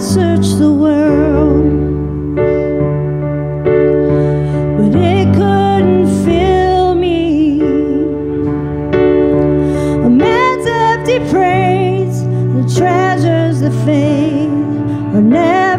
searched the world, but it couldn't fill me. A man's empty praise, the treasures that fade are never